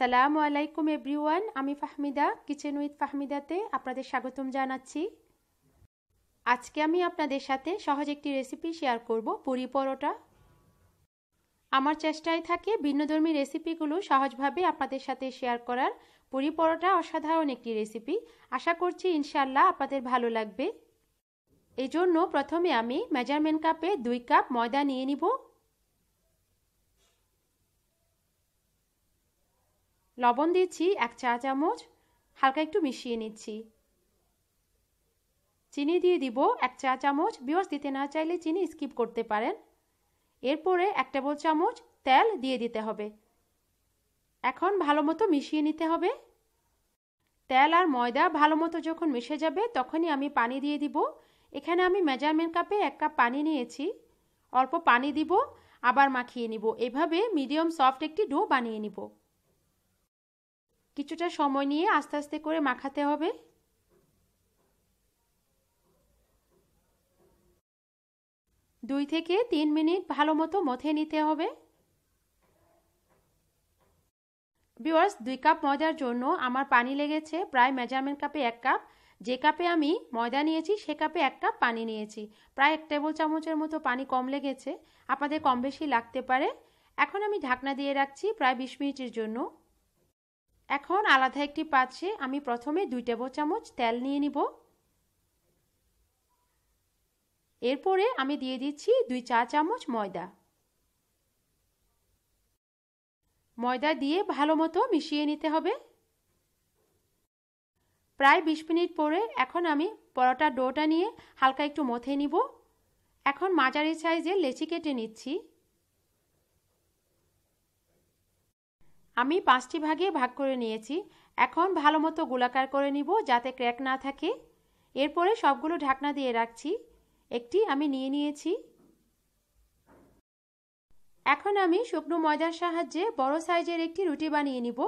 আসসালামু আলাইকুম এভরিওয়ান, আমি ফাহমিদা কিচেন উইথ ফাহমিদাতে আপনাদের স্বাগতম জানাচ্ছি। আজকে আমি আপনাদের সাথে সহজ একটি রেসিপি শেয়ার করব, পুরি পরোটা। আমার চেষ্টায় থাকে ভিন্নধর্মী রেসিপিগুলো সহজভাবে আপনাদের সাথে শেয়ার করার। পুরি পরোটা অসাধারণ একটি রেসিপি আশা করছি ইনশাল্লাহ আপনাদের ভালো লাগবে। এই জন্য প্রথমে আমি মেজারমেন্ট কাপে দুই কাপ ময়দা নিয়ে নিব। লবণ দিচ্ছি, এক চা চামচ। হালকা একটু মিশিয়ে নিচ্ছি। চিনি দিয়ে দিব এক চা চামচ। বিয়স দিতে না চাইলে চিনি স্কিপ করতে পারেন। এরপরে এক টেবিল চামচ তেল দিয়ে দিতে হবে। এখন ভালো মতো মিশিয়ে নিতে হবে। তেল আর ময়দা ভালো মতো যখন মিশে যাবে, তখনই আমি পানি দিয়ে দিব। এখানে আমি মেজারমেন্ট কাপে এক কাপ পানি নিয়েছি। অল্প পানি দিব, আবার মাখিয়ে নিব। এভাবে মিডিয়াম সফট একটি ডো বানিয়ে নিব। কিছুটা সময় নিয়ে আস্তে আস্তে করে মাখাতে হবে। দুই থেকে তিন মিনিট ভালো মতো মথে নিতে হবে। বিওয়ার্স দুই কাপ ময়দার জন্য আমার পানি লেগেছে প্রায় মেজারমেন্ট কাপে এক কাপ। যে কাপে আমি ময়দা নিয়েছি, সে কাপে এক কাপ পানি নিয়েছি। প্রায় এক টেবিল চামচের মতো পানি কম লেগেছে। আপনাদের কম বেশি লাগতে পারে। এখন আমি ঢাকনা দিয়ে রাখছি প্রায় বিশ মিনিটের জন্য। এখন আলাদা একটি পাত্রে আমি প্রথমে দুই টেবিল চামচ তেল নিয়ে নিব। এরপরে আমি দিয়ে দিচ্ছি দুই চা চামচ ময়দা। ময়দা দিয়ে ভালো মতো মিশিয়ে নিতে হবে। প্রায় বিশ মিনিট পরে এখন আমি পরোটা ডোটা নিয়ে হালকা একটু মথে নিব। এখন মাঝারি সাইজে লেচি কেটে নিচ্ছি। আমি পাঁচটি ভাগে ভাগ করে নিয়েছি। এখন ভালো মতো গোলাকার করে নিব যাতে ক্র্যাক না থাকে। এরপরে সবগুলো ঢাকনা দিয়ে রাখছি। একটি আমি নিয়ে নিয়েছি। এখন আমি শুকনো ময়দার সাহায্যে বড় সাইজের একটি রুটি বানিয়ে নিব।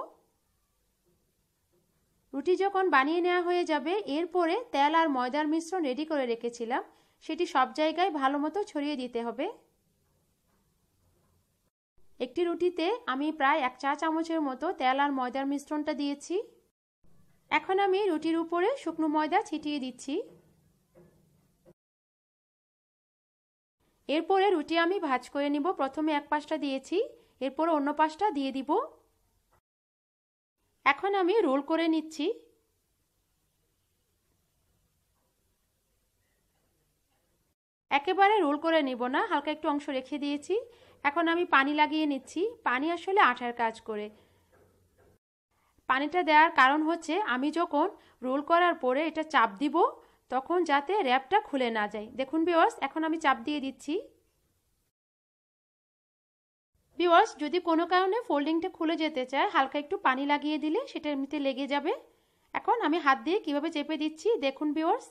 রুটি যখন বানিয়ে নেওয়া হয়ে যাবে, এরপরে তেল আর ময়দার মিশ্রণ রেডি করে রেখেছিলাম। সেটি সব জায়গায় ভালো মতো ছড়িয়ে দিতে হবে। একটি রুটিতে আমি প্রায় এক চা চামচের মতো তেল আর ময়দার মিশ্রণটা দিয়েছি। এখন আমি রুটির উপরে শুকনো ময়দা ছিটিয়ে দিচ্ছি। এরপরে রুটি আমি ভাজ করে নিব। প্রথমে এক পাশটা দিয়েছি, এরপর অন্য পাশটা দিয়ে দিব। এখন আমি রোল করে নিচ্ছি। একেবারে রোল করে নিব না, হালকা একটু অংশ রেখে দিয়েছি। এখন আমি পানি লাগিয়ে নিচ্ছি। পানি আসলে আঠার কাজ করে। পানিটা দেওয়ার কারণ হচ্ছে আমি যখন রোল করার পরে এটা চাপ দিব, তখন যাতে র্যাপটা খুলে না যায়। দেখুন বিওয়ার্স এখন আমি চাপ দিয়ে দিচ্ছি। বিওয়ার্স যদি কোনো কারণে ফোল্ডিংটা খুলে যেতে চায়, হালকা একটু পানি লাগিয়ে দিলে সেটা এমনিতে লেগে যাবে। এখন আমি হাত দিয়ে কীভাবে চেপে দিচ্ছি, দেখুন বিওয়ার্স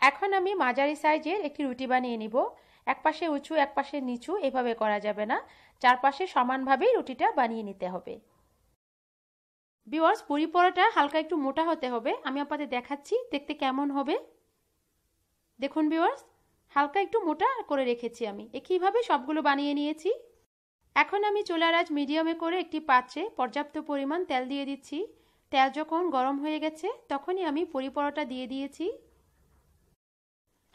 এখন আমি মাঝারি সাইজের একটি রুটি বানিয়ে নিব। এক পাশে উঁচু এক পাশে নিচু, এভাবে করা যাবে না। চারপাশে সমানভাবেই রুটিটা বানিয়ে নিতে হবে। বিওয়ার্স পুরি পরোটা হালকা একটু মোটা হতে হবে। আমি আপনাদের দেখাচ্ছি দেখতে কেমন হবে। দেখুন বিওয়ার্স হালকা একটু মোটা করে রেখেছি আমি। একইভাবে সবগুলো বানিয়ে নিয়েছি। এখন আমি চুলার আজ মিডিয়ামে করে একটি পাত্রে পর্যাপ্ত পরিমাণ তেল দিয়ে দিচ্ছি। তেল যখন গরম হয়ে গেছে, তখনই আমি পুরি পরোটা দিয়ে দিয়েছি।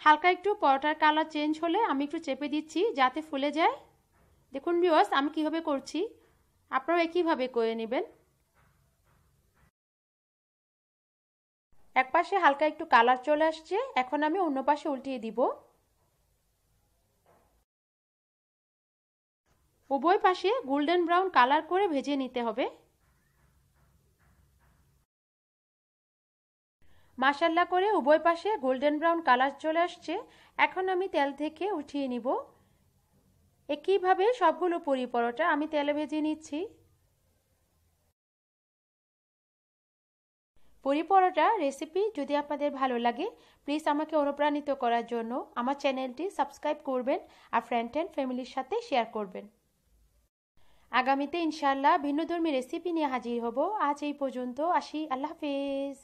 হালকা একটু পরোটার কালার চেঞ্জ হলে আমি একটু চেপে দিচ্ছি, যাতে ফুলে যায়। দেখুন বিওয়ার্স আমি কীভাবে করছি? আপনারাও একইভাবে করে নেবেন। এক পাশে হালকা একটু কালার চলে আসছে, এখন আমি অন্য পাশে উল্টিয়ে দিব। উভয় পাশে গোল্ডেন ব্রাউন কালার করে ভেজে নিতে হবে। মাসাল্লা করে উভয় পাশে গোল্ডেন ব্রাউন কালার চলে আসছে। এখন আমি তেল থেকে উঠিয়ে নিব। একইভাবে সবগুলো পুরি পরোটা আমি তেলে ভেজে নিচ্ছি। পুরি পরোটা রেসিপি যদি আপনাদের ভালো লাগে প্লিজ আমাকে অনুপ্রাণিত করার জন্য আমার চ্যানেলটি সাবস্ক্রাইব করবেন আর ফ্রেন্ড অ্যান্ড ফ্যামিলির সাথে শেয়ার করবেন। আগামীতে ইনশাল্লাহ ভিন্নধর্মী রেসিপি নিয়ে হাজির হব। আজ এই পর্যন্ত আসি। আল্লাহ হাফেজ।